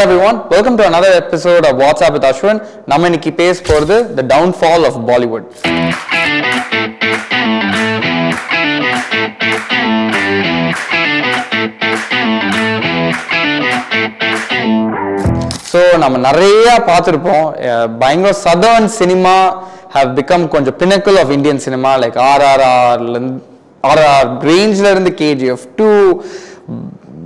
Hi everyone welcome to another episode of what's up with Ashwin. நம்ம இன்னைக்கு பேச போறது the downfall of Bollywood so நம்ம நிறையா பார்த்துருப்போம். பயங்கர சதர்ன் சினிமா ஹவ் பிகம் கொஞ்சம் pinnacle of Indian cinema like ஆர்ஆர்ஆர்லேருந்து RR ரேஞ்சில் இருந்து KGF two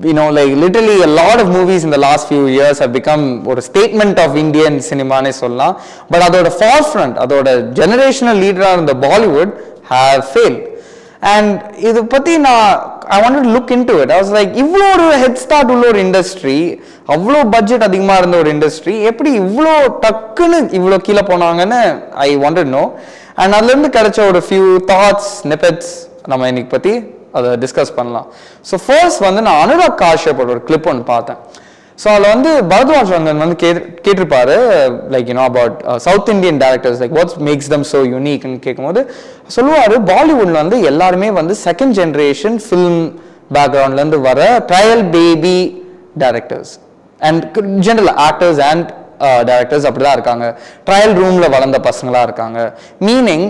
you know like literally a lot of movies in the last few years have become ஒரு statement of Indian சினிமானே சொல்லலாம். பட் அதோட forefront அதோட generational லீடராக இருந்த பாலிவுட் ஹேவ் ஃபெயில் அண்ட் இது பற்றி நான் I want look in to it I was like இவ்வளோ ஒரு ஹெட் ஸ்டார்ட் உள்ள ஒரு இண்டஸ்ட்ரி அவ்வளோ பட்ஜெட் அதிகமாக இருந்த ஒரு இண்டஸ்ட்ரி எப்படி இவ்வளோ டக்குன்னு இவ்வளோ கீழே போனாங்கன்னு ஐ வாண்டட் நோ அண்ட் அதுலேருந்து கிடைச்ச ஒரு ஃபியூ தாட்ஸ் நெபெட்ஸ் நம்ம இன்னைக்கு பற்றி அதை டிஸ்கஸ் பண்ணலாம். ஸோ ஃபர்ஸ்ட் வந்து நான் அனுராக் காஷ்யப்போட ஒரு கிளிப் ஒன்று பார்த்தேன். ஸோ அதில் வந்து பரத்வாஜ் ரங்கன் வந்து கேட் கேட்டிருப்பாரு like you know about south Indian directors like what's makes them so யூனிக்னு கேட்கும்போது சொல்லுவார் பாலிவுட்ல வந்து எல்லாருமே வந்து செகண்ட் ஜென்ரேஷன் ஃபில்ம் பேக்ரவுண்ட்லேருந்து வர trial baby directors and general actors and directors அப்படி தான் இருக்காங்க. ட்ரையல் ரூமில் வளர்ந்த பசங்களாக இருக்காங்க. மீனிங்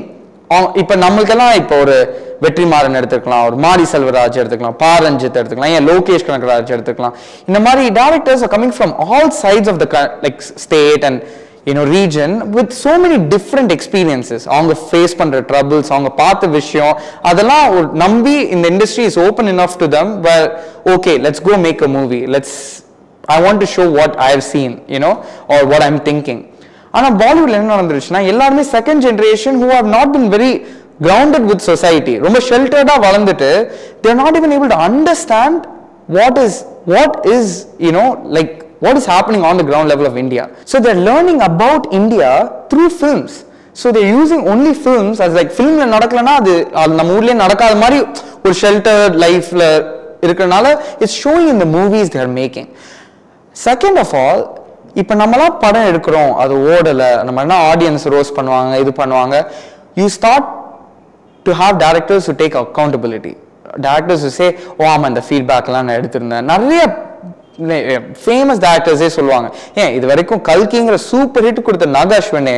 இப்போ நம்மளுக்கெல்லாம் இப்போ ஒரு வெற்றிமாறன் எடுத்துக்கலாம் ஒரு மாரி செல்வராஜ் எடுத்துக்கலாம் பாரஞ்சித் எடுத்துக்கலாம் ஏன் லோகேஷ் கனகராஜ் எடுத்துக்கலாம். இந்த மாதிரி directors are coming from all sides of the like state and you know region with so many different experiences அவங்க ஃபேஸ் பண்ற ட்ரபிள்ஸ் அவங்க பார்த்த விஷயம் அதெல்லாம் ஒரு நம்பி இந்த industry is open enough to them where okay let's go make a movie let's I want to show what I have seen you know or what I am thinking ஆனால் பாலிவுட்ல என்ன நடந்துருச்சுன்னா எல்லாருமே second generation who have not been very grounded with society ரொம்ப ஷெல்டர்டாக வளர்ந்துட்டு they're not even able to understand what is what is you know like what is happening on the ground level of India so they're learning about India through films so they're using only films அது like ஃபிலிமில் நடக்கலன்னா அது அது நம்ம ஊர்லேயே நடக்காத மாதிரி ஒரு ஷெல்டர் லைஃப்பில் இருக்கிறனால இட்ஸ் ஷோயிங் இந்த movies they're making second of all இப்போ நம்மளாம் படம் எடுக்கிறோம். அது ஓடலை. நம்ம என்ன ஆடியன்ஸ் ரோஸ் பண்ணுவாங்க இது பண்ணுவாங்க. You start to have directors to take accountability directors say oh ஆமாம் இந்த ஃபீட்பேக்லாம் நான் எடுத்திருந்தேன். நிறைய ஃபேமஸ் டேரக்டர்ஸே சொல்லுவாங்க. ஏன் இது வரைக்கும் கல்கிங்கிற சூப்பர் ஹிட் கொடுத்த நாகாஸ்வனே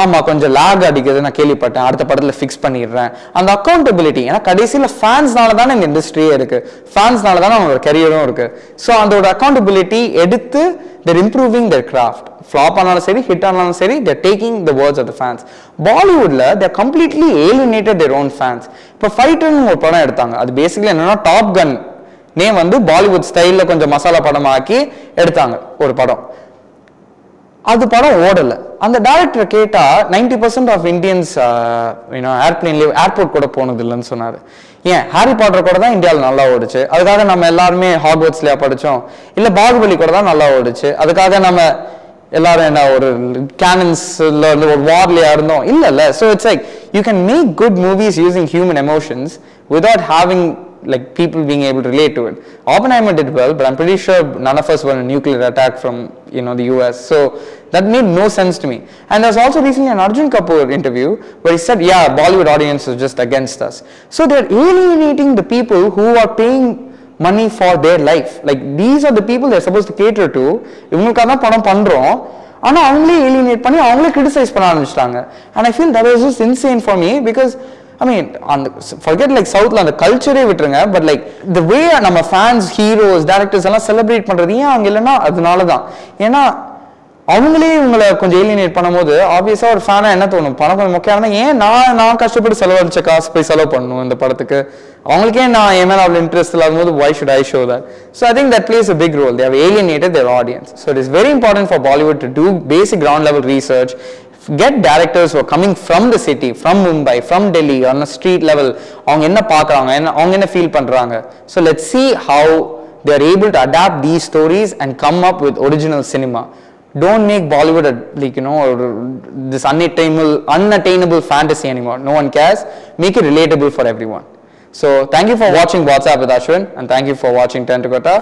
ஆமாம் கொஞ்சம் லேக் அடிக்கிறது நான் கேள்விப்பட்டேன். அடுத்த படத்தில் ஃபிக்ஸ் பண்ணிடுறேன். அந்த அக்கௌண்டபிலிட்டி ஏன்னா கடைசியில் ஃபேன்ஸ்னால தானே இந்த இண்டஸ்ட்ரியே இருக்குது ஃபேன்ஸ்னால தானே அவங்களோட கரியரும் இருக்குது ஸோ அதோட அக்கௌண்டபிலிட்டி எடுத்து they're improving their craft flop ஆனாலும் சரி ஹிட் ஆனாலும் சரி they're taking the words of the fans பாலிவுட்டில் they're completely alienated their own fans இப்போ ஃபைட்டர்னு ஒரு படம் எடுத்தாங்க. அது பேசிக்கலி என்னன்னா டாப் கன் நேம் வந்து பாலிவுட் ஸ்டைலில் கொஞ்சம் மசாலா படமாக்கி எடுத்தாங்க ஒரு படம். அது படம் ஓடலை. அந்த டேரக்டர் கேட்டால் ninety percent of Indians you know ஏர்ப்ளைன்லேயே airport கூட போனது இல்லைன்னு சொன்னார். ஏன்? ஹாரி பாட்டர் கூட தான் இந்தியாவில் நல்லா ஓடுச்சு. அதுக்காக நம்ம எல்லாருமே ஹார்ட்வர்ட்ஸ்லயா படித்தோம் இல்லை பாகுபலி கூட தான் நல்லா ஓடுச்சு. அதுக்காக நம்ம எல்லாரும் என்ன ஒரு கேனன்ஸ்ல இருந்து ஒரு வார்லயா இருந்தோம். இல்ல இல்ல so it's like you can make good movies using human emotions without having like people being able to relate to it. Oppenheimer did well, but I'm pretty sure none of us were in a nuclear attack from you know the US. So that made no sense to me. And there's also recently an Arjun Kapoor interview where he said, "Yeah, Bollywood audience is just against us." So they're alienating the people who are paying money for their life. Like these are the people they're supposed to cater to. இவங்களுக்காக தான் படம் பண்றோம் ஆனா அவங்களே alienate பண்ணி அவங்களே criticise பண்ண ஆரம்பிச்சிட்டாங்க and I feel that was just insane for me because I mean அந்த ஃபர்கெட் லைக் சவுத்தில் அந்த கல்ச்சரே விட்டுருங்க பட் லைக் த வே நம்ம ஃபேன்ஸ் ஹீரோஸ் டேரக்டர்ஸ் எல்லாம் செலிப்ரேட் பண்ணுறது ஏன் அங்கே இல்லைன்னா அதனால தான் ஏன்னா அவங்களே இவங்களை கொஞ்சம் ஏலினேட் பண்ணும்போது ஆப்வியஸாக ஒரு ஃபேனாக என்ன தோணும்? பணம் கொஞ்சம் முக்கியம்னா ஏன் நான் நான் கஷ்டப்பட்டு செலவழிச்ச காசு போய் செலவு பண்ணணும் இந்த படத்துக்கு? அவங்களுக்கே நான் என் மேலே அவ்வளோ இன்ட்ரெஸ்ட் இல்லாத போது why should I show that so I think that plays a big role they've alienated their audience so it is very important for Bollywood to do basic ground level research get directors who are coming from the city from mumbai from delhi on a street level அவங்க என்ன பார்க்குறாங்க என்ன அவங்க என்ன feel பண்ணுறாங்க so let see how they are able to adapt these stories and come up with original cinema don't make bollywood a, like you know or this unattainable unattainable fantasy anymore no one cares make it relatable for everyone so thank you for watching whatsapp with ashwin and thank you for watching tentukota